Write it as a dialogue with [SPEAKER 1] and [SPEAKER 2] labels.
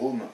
[SPEAKER 1] Roma